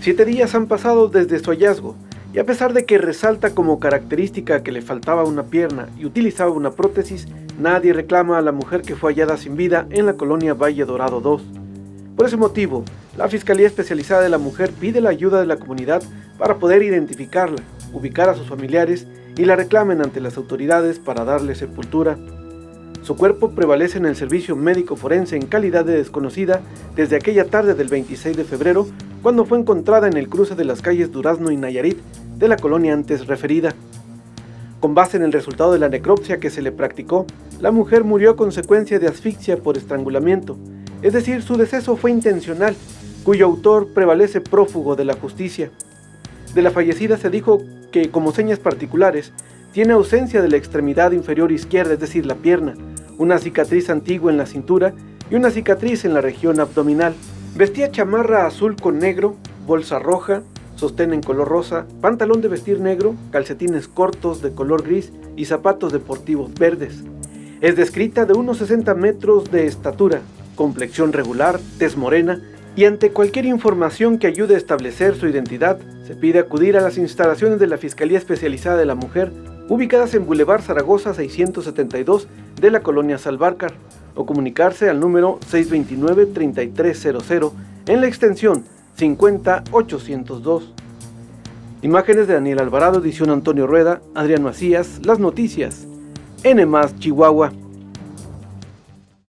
Siete días han pasado desde su hallazgo, y a pesar de que resalta como característica que le faltaba una pierna y utilizaba una prótesis, nadie reclama a la mujer que fue hallada sin vida en la colonia Valle Dorado 2. Por ese motivo, la Fiscalía Especializada de la Mujer pide la ayuda de la comunidad para poder identificarla, ubicar a sus familiares y la reclamen ante las autoridades para darle sepultura. Su cuerpo prevalece en el servicio médico forense en calidad de desconocida desde aquella tarde del 26 de febrero, cuando fue encontrada en el cruce de las calles Durazno y Nayarit de la colonia antes referida. Con base en el resultado de la necropsia que se le practicó, la mujer murió a consecuencia de asfixia por estrangulamiento, es decir, su deceso fue intencional, cuyo autor prevalece prófugo de la justicia. De la fallecida se dijo que, como señas particulares, tiene ausencia de la extremidad inferior izquierda, es decir, la pierna, una cicatriz antigua en la cintura y una cicatriz en la región abdominal. Vestía chamarra azul con negro, bolsa roja, sostén en color rosa, pantalón de vestir negro, calcetines cortos de color gris y zapatos deportivos verdes. Es descrita de unos 60 metros de estatura, complexión regular, tez morena, y ante cualquier información que ayude a establecer su identidad, se pide acudir a las instalaciones de la Fiscalía Especializada de la Mujer, ubicadas en Boulevard Zaragoza 672 de la colonia Salvarcar, o comunicarse al número 629-3300 en la extensión 50802. Imágenes de Daniel Alvarado, edición Antonio Rueda, Adrián Macías, Las Noticias, N Chihuahua.